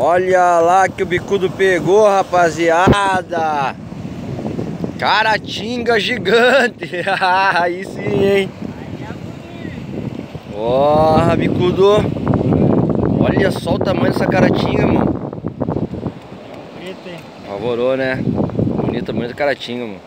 Olha lá que o bicudo pegou, rapaziada. Caratinga gigante. Aí sim, hein? Ó, oh, bicudo. Olha só o tamanho dessa caratinga, mano. Bonito, hein? Favorou, né? Bonito tamanho da caratinga, mano.